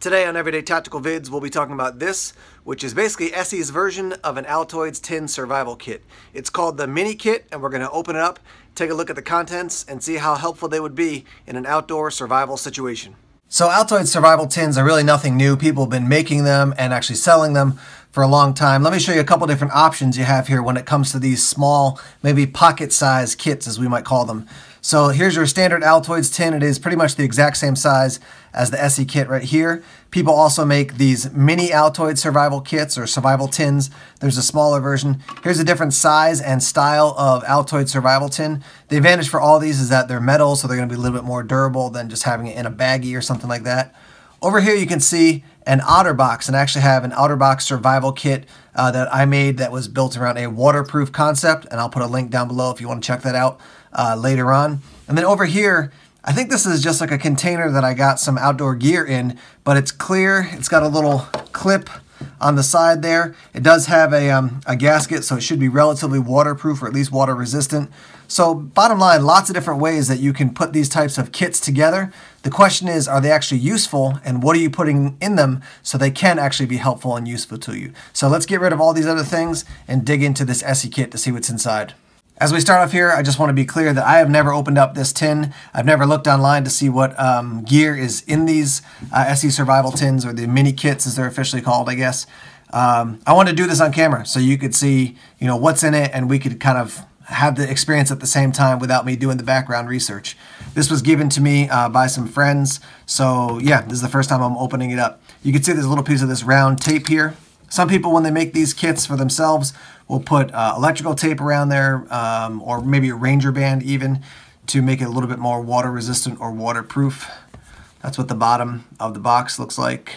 Today on Everyday Tactical Vids, we'll be talking about this, which is basically ESEE's version of an Altoids tin survival kit. It's called the Mini Kit, and we're going to open it up, take a look at the contents, and see how helpful they would be in an outdoor survival situation. So Altoids survival tins are really nothing new. People have been making them and actually selling them for a long time. Let me show you a couple different options you have here when it comes to these small, maybe pocket-sized kits, as we might call them. So here's your standard Altoids tin. It is pretty much the exact same size as the ESEE kit right here. People also make these mini Altoid survival kits or survival tins. There's a smaller version. Here's a different size and style of Altoid survival tin. The advantage for all these is that they're metal, so they're going to be a little bit more durable than just having it in a baggie or something like that. Over here you can see an OtterBox and I actually have an OtterBox survival kit uh, that I made that was built around a waterproof concept and I'll put a link down below if you want to check that out uh, later on. And then over here I think this is just like a container that I got some outdoor gear in, but it's clear. It's got a little clip on the side there. It does have a, um, a gasket, so it should be relatively waterproof or at least water resistant. So bottom line, lots of different ways that you can put these types of kits together. The question is, are they actually useful and what are you putting in them so they can actually be helpful and useful to you? So let's get rid of all these other things and dig into this ESEE kit to see what's inside. As we start off here, I just want to be clear that I have never opened up this tin. I've never looked online to see what um, gear is in these uh, ESEE survival tins or the mini kits as they're officially called, I guess. Um, I wanted to do this on camera so you could see, you know, what's in it and we could kind of have the experience at the same time without me doing the background research. This was given to me uh, by some friends, so yeah, this is the first time I'm opening it up. You can see there's a little piece of this round tape here. Some people, when they make these kits for themselves, will put uh, electrical tape around there um, or maybe a ranger band even to make it a little bit more water resistant or waterproof. That's what the bottom of the box looks like.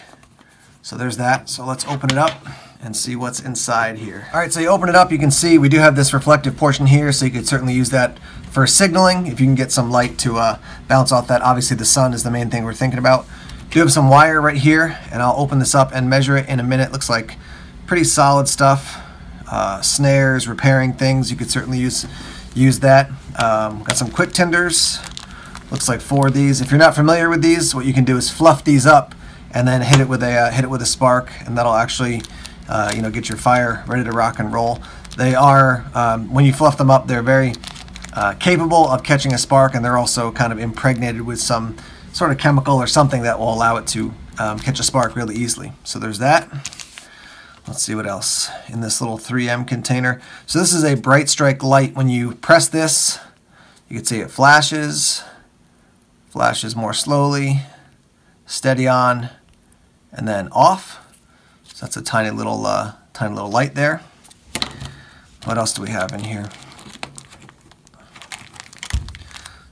So there's that. So let's open it up and see what's inside here. All right, so you open it up, you can see we do have this reflective portion here, so you could certainly use that for signaling if you can get some light to uh, bounce off that. Obviously the sun is the main thing we're thinking about. Do have some wire right here, and I'll open this up and measure it in a minute. Looks like pretty solid stuff uh, snares, repairing things. You could certainly use use that. Um, got some quick tinders. Looks like four of these. If you're not familiar with these, what you can do is fluff these up and then hit it with a uh, hit it with a spark, and that'll actually uh, you know get your fire ready to rock and roll. They are um, when you fluff them up, they're very uh, capable of catching a spark, and they're also kind of impregnated with some sort of chemical or something that will allow it to um, catch a spark really easily. So there's that. Let's see what else in this little 3M container. So this is a Bright Strike light. When you press this, you can see it flashes, flashes more slowly, steady on, and then off. So that's a tiny little, uh, tiny little light there. What else do we have in here?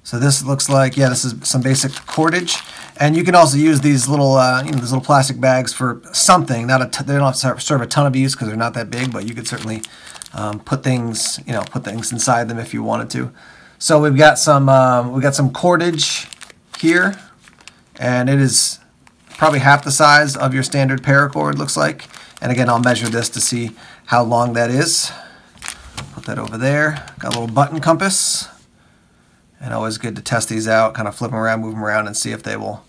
So this looks like, yeah, this is some basic cordage. And you can also use these little, uh, you know, these little plastic bags for something. Not a t they don't serve a ton of use because they're not that big, but you could certainly um, put things, you know, put things inside them if you wanted to. So we've got some, um, we've got some cordage here, and it is probably half the size of your standard paracord looks like. And again, I'll measure this to see how long that is. Put that over there. Got a little button compass. And always good to test these out, kind of flip them around, move them around, and see if they will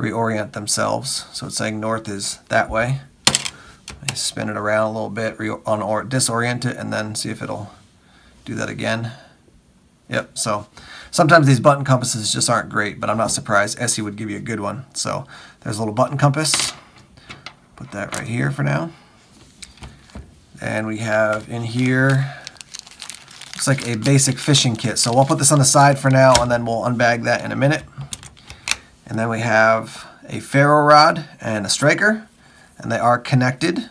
reorient themselves. So it's saying north is that way. I spin it around a little bit, or disorient it, and then see if it'll do that again. Yep, so sometimes these button compasses just aren't great, but I'm not surprised. ESEE would give you a good one. So there's a little button compass. Put that right here for now. And we have in here, looks like a basic fishing kit. So we'll put this on the side for now, and then we'll unbag that in a minute. And then we have a ferro rod and a striker, and they are connected,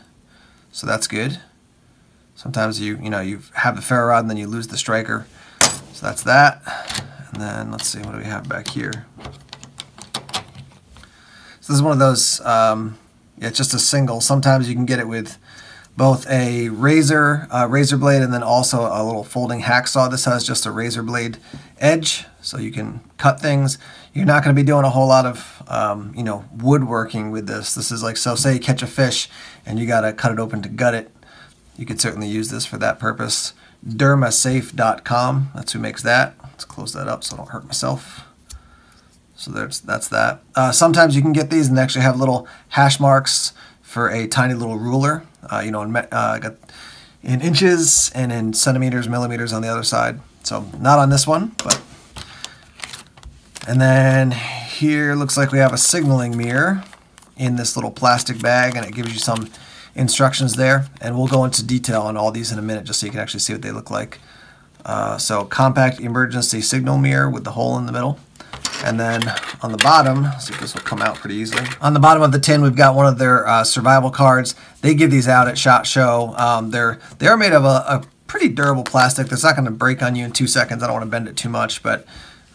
so that's good. Sometimes you you know you have the ferro rod and then you lose the striker, so that's that. And then let's see what do we have back here. So this is one of those. Um, yeah, it's just a single. Sometimes you can get it with both a razor, uh, razor blade, and then also a little folding hacksaw. This has just a razor blade edge, so you can cut things. You're not going to be doing a whole lot of, um, you know, woodworking with this. This is like, so say you catch a fish and you got to cut it open to gut it. You could certainly use this for that purpose. Dermasafe.com, that's who makes that. Let's close that up so I don't hurt myself. So there's, that's that. Uh, sometimes you can get these and they actually have little hash marks for a tiny little ruler. Uh, you know, in, uh, got in inches and in centimeters, millimeters on the other side. So not on this one, but. And then here looks like we have a signaling mirror in this little plastic bag and it gives you some instructions there. And we'll go into detail on all these in a minute just so you can actually see what they look like. Uh, so compact emergency signal mirror with the hole in the middle. And then on the bottom, see if this will come out pretty easily. On the bottom of the tin, we've got one of their uh, survival cards. They give these out at SHOT Show. Um, they're they are made of a, a pretty durable plastic that's not going to break on you in two seconds. I don't want to bend it too much, but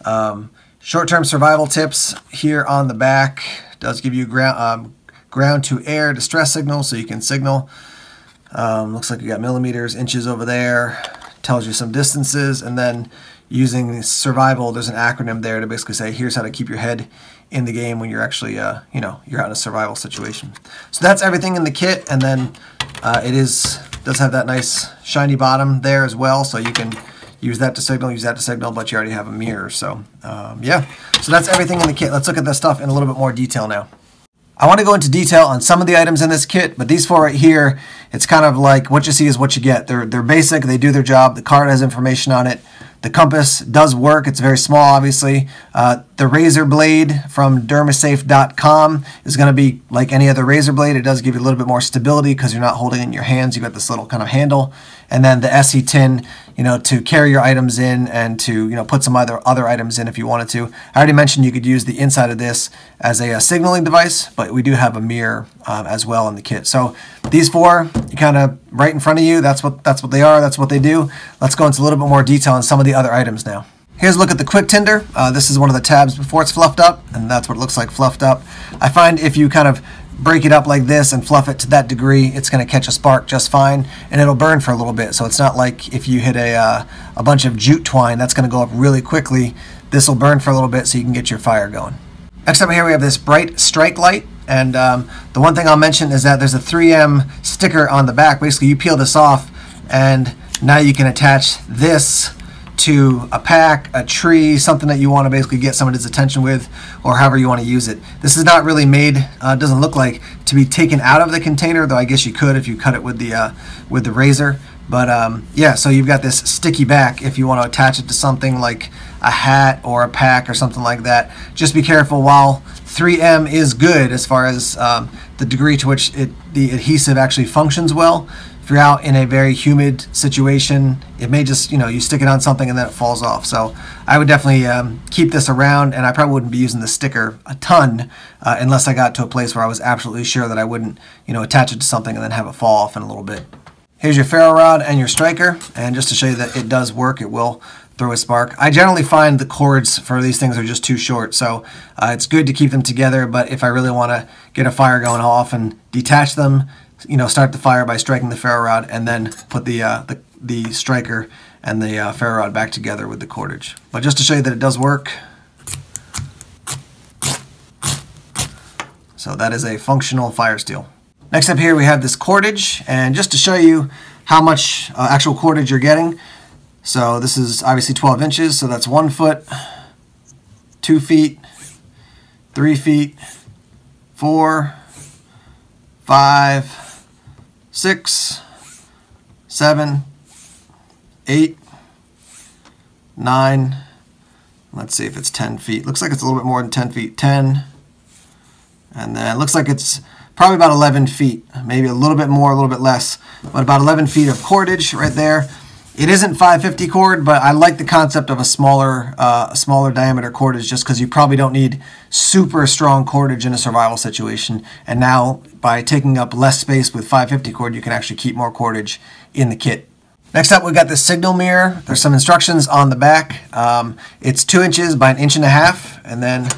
um, short-term survival tips here on the back does give you ground um, ground to air distress signal, so you can signal. Um, looks like you got millimeters, inches over there. Tells you some distances, and then using survival, there's an acronym there to basically say, here's how to keep your head in the game when you're actually, uh, you know, you're out in a survival situation. So that's everything in the kit, and then uh, it is does have that nice shiny bottom there as well, so you can use that to signal, use that to signal, but you already have a mirror. So um, yeah, so that's everything in the kit. Let's look at this stuff in a little bit more detail now. I want to go into detail on some of the items in this kit, but these four right here, it's kind of like what you see is what you get. They're, they're basic, they do their job, the card has information on it. The compass does work. It's very small, obviously. Uh, the razor blade from dermasafe.com is going to be like any other razor blade. It does give you a little bit more stability because you're not holding it in your hands. You've got this little kind of handle. And then the ESEE tin, you know, to carry your items in and to, you know, put some other, other items in if you wanted to. I already mentioned you could use the inside of this as a, a signaling device, but we do have a mirror um, as well in the kit. So these four, you kind of right in front of you, that's what, that's what they are, that's what they do. Let's go into a little bit more detail on some of the other items now. Here's a look at the quick tinder. Uh, this is one of the tabs before it's fluffed up, and that's what it looks like fluffed up. I find if you kind of break it up like this and fluff it to that degree, it's going to catch a spark just fine, and it'll burn for a little bit. So it's not like if you hit a, uh, a bunch of jute twine, that's going to go up really quickly. This will burn for a little bit so you can get your fire going. Next up here we have this bright strike light. And um, the one thing I'll mention is that there's a 3M sticker on the back. Basically, you peel this off, and now you can attach this to a pack, a tree, something that you want to basically get somebody's attention with, or however you want to use it. This is not really made, uh, doesn't look like, to be taken out of the container, though I guess you could if you cut it with the, uh, with the razor. But um, yeah, so you've got this sticky back if you want to attach it to something like a hat or a pack or something like that. Just be careful while 3M is good as far as um, the degree to which it, the adhesive actually functions well. If you're out in a very humid situation, it may just, you know, you stick it on something and then it falls off. So I would definitely um, keep this around and I probably wouldn't be using the sticker a ton uh, unless I got to a place where I was absolutely sure that I wouldn't, you know, attach it to something and then have it fall off in a little bit. Here's your ferro rod and your striker. And just to show you that it does work, it will throw a spark. I generally find the cords for these things are just too short, so uh, it's good to keep them together, but if I really want to get a fire going, I'll often detach them, you know, start the fire by striking the ferro rod, and then put the, uh, the, the striker and the uh, ferro rod back together with the cordage. But just to show you that it does work, so that is a functional fire steel. Next up here we have this cordage, and just to show you how much uh, actual cordage you're getting, so this is obviously 12 inches, so that's one foot, two feet, three feet, four, five, six, seven, eight, nine, let's see if it's 10 feet. Looks like it's a little bit more than 10 feet. 10, and then it looks like it's probably about 11 feet, maybe a little bit more, a little bit less, but about 11 feet of cordage right there. It isn't 550 cord, but I like the concept of a smaller, uh, smaller diameter cordage just because you probably don't need super strong cordage in a survival situation. And now, by taking up less space with 550 cord, you can actually keep more cordage in the kit. Next up, we've got the signal mirror. There's some instructions on the back. Um, it's two inches by an inch and a half, and then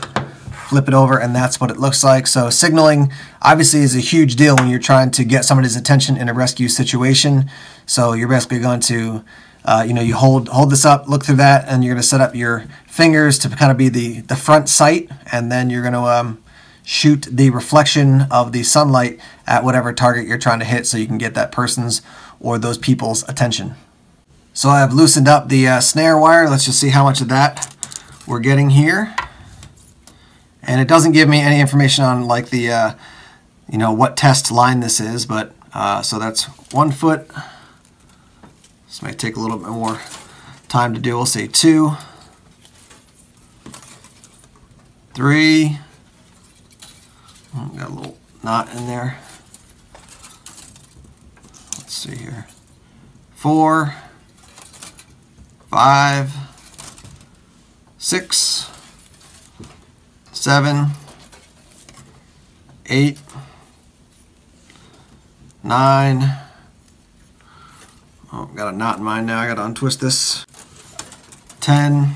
flip it over and that's what it looks like. So signaling obviously is a huge deal when you're trying to get somebody's attention in a rescue situation. So you're basically going to, uh, you know, you hold hold this up, look through that, and you're going to set up your fingers to kind of be the, the front sight, and then you're going to um, shoot the reflection of the sunlight at whatever target you're trying to hit so you can get that person's or those people's attention. So I have loosened up the uh, snare wire. Let's just see how much of that we're getting here. And it doesn't give me any information on like the, uh, you know, what test line this is, but uh, so that's one foot. This might take a little bit more time to do. We'll say two, three, oh, got a little knot in there. Let's see here. Four, five, six, seven, eight, nine. Oh, got a knot in mine now. I got to untwist this. 10,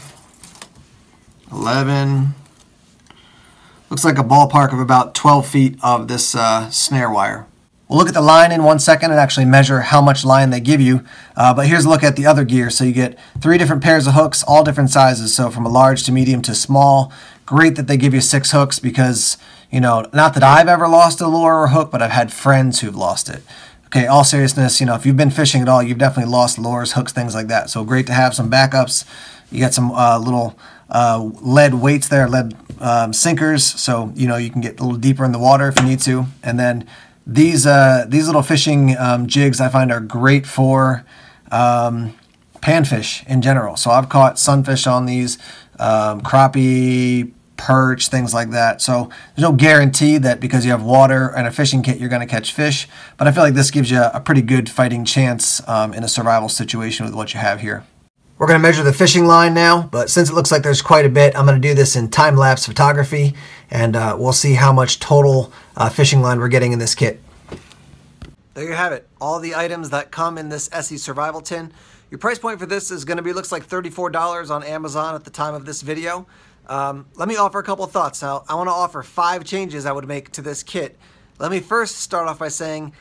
11. Looks like a ballpark of about 12 feet of this uh, snare wire. We'll look at the line in one second and actually measure how much line they give you. Uh, but here's a look at the other gear. So you get three different pairs of hooks, all different sizes. So from a large to medium to small. Great that they give you six hooks because, you know, not that I've ever lost a lure or hook, but I've had friends who've lost it. Okay, all seriousness, you know, if you've been fishing at all, you've definitely lost lures, hooks, things like that. So great to have some backups. You got some uh, little uh, lead weights there, lead um, sinkers, so you know you can get a little deeper in the water if you need to. And then these uh, these little fishing um, jigs I find are great for um, panfish in general. So I've caught sunfish on these, um, crappie, perch, things like that. So there's no guarantee that because you have water and a fishing kit, you're going to catch fish. But I feel like this gives you a pretty good fighting chance um, in a survival situation with what you have here. We're going to measure the fishing line now, but since it looks like there's quite a bit, I'm going to do this in time-lapse photography, and uh, we'll see how much total uh, fishing line we're getting in this kit. There you have it, all the items that come in this ESEE survival tin. Your price point for this is going to be, looks like $34 on Amazon at the time of this video. Um, let me offer a couple thoughts. Now, I want to offer five changes I would make to this kit. Let me first start off by saying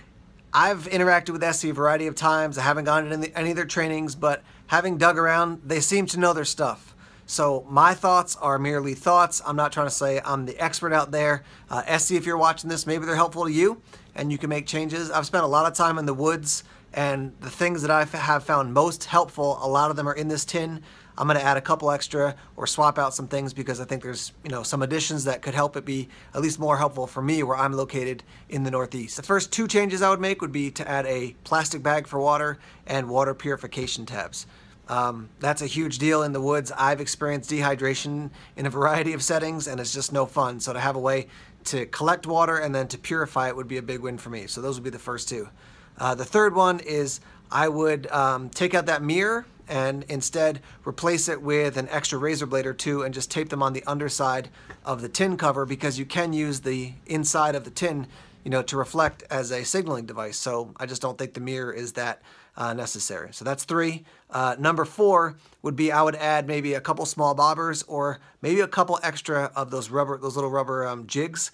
I've interacted with ESEE a variety of times. I haven't gone to any, of their trainings, but having dug around, they seem to know their stuff. So my thoughts are merely thoughts. I'm not trying to say I'm the expert out there. Uh, ESEE, if you're watching this, maybe they're helpful to you and you can make changes. I've spent a lot of time in the woods and the things that I have found most helpful, a lot of them are in this tin. I'm going to add a couple extra or swap out some things because I think there's you know some additions that could help it be at least more helpful for me where I'm located in the Northeast. The first two changes I would make would be to add a plastic bag for water and water purification tabs. Um, that's a huge deal in the woods. I've experienced dehydration in a variety of settings and it's just no fun. So to have a way to collect water and then to purify it would be a big win for me. So those would be the first two. Uh, the third one is I would um, take out that mirror and instead replace it with an extra razor blade or two and just tape them on the underside of the tin cover because you can use the inside of the tin you know, to reflect as a signaling device. So I just don't think the mirror is that uh, necessary. So that's three. Uh, number four would be I would add maybe a couple small bobbers or maybe a couple extra of those rubber, those little rubber um, jigs.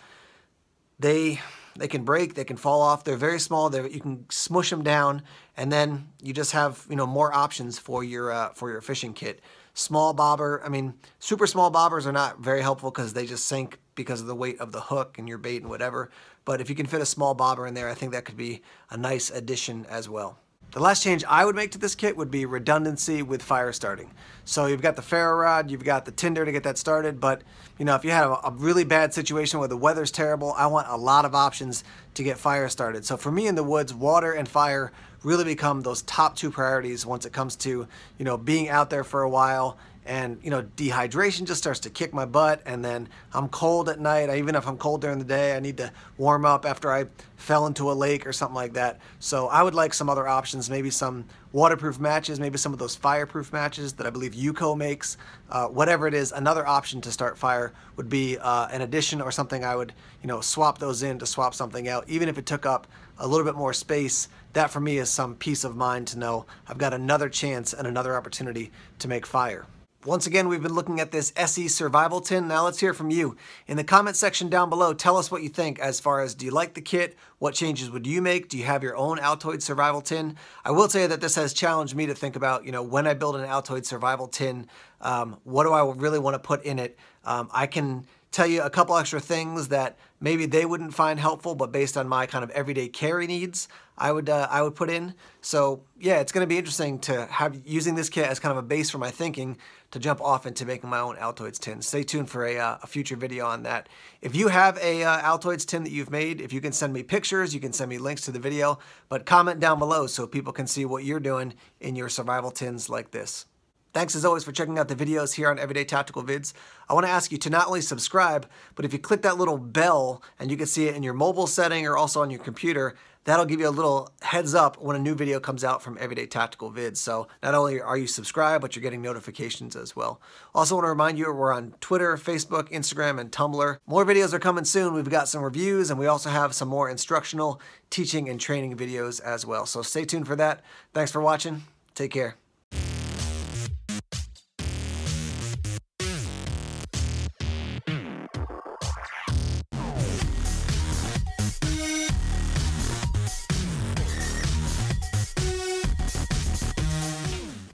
They they can break, they can fall off. They're very small. They're, you can smush them down, and then you just have you know more options for your uh, for your fishing kit. Small bobber, I mean, super small bobbers are not very helpful because they just sink because of the weight of the hook and your bait and whatever. But if you can fit a small bobber in there, I think that could be a nice addition as well. The last change I would make to this kit would be redundancy with fire starting. So you've got the ferro rod, you've got the tinder to get that started, but you know if you have a, a really bad situation where the weather's terrible, I want a lot of options to get fire started. So for me in the woods, water and fire really become those top two priorities once it comes to you know being out there for a while and you know dehydration just starts to kick my butt and then I'm cold at night. I, even if I'm cold during the day I need to warm up after I fell into a lake or something like that. So I would like some other options maybe some waterproof matches maybe some of those fireproof matches that I believe UCO makes uh, whatever it is. Another option to start fire would be uh, an addition or something I would you know swap those in to swap something out. Even if it took up a little bit more space that for me is some peace of mind to know I've got another chance and another opportunity to make fire. Once again, we've been looking at this ESEE survival tin. Now let's hear from you. In the comment section down below, tell us what you think as far as do you like the kit? What changes would you make? Do you have your own Altoid survival tin? I will tell you that this has challenged me to think about, you know, when I build an Altoid survival tin, um, what do I really want to put in it? Um, I can tell you a couple extra things that maybe they wouldn't find helpful, but based on my kind of everyday carry needs, I would uh, I would put in. So yeah, it's going to be interesting to have using this kit as kind of a base for my thinking to jump off into making my own Altoids tin. Stay tuned for a, uh, a future video on that. If you have a uh, Altoids tin that you've made, if you can send me pictures, you can send me links to the video, but comment down below so people can see what you're doing in your survival tins like this. Thanks as always for checking out the videos here on Everyday Tactical Vids. I want to ask you to not only subscribe, but if you click that little bell and you can see it in your mobile setting or also on your computer, that'll give you a little heads up when a new video comes out from Everyday Tactical Vids. So not only are you subscribed, but you're getting notifications as well. Also want to remind you we're on Twitter, Facebook, Instagram, and Tumblr. More videos are coming soon. We've got some reviews and we also have some more instructional teaching and training videos as well. So stay tuned for that. Thanks for watching. Take care.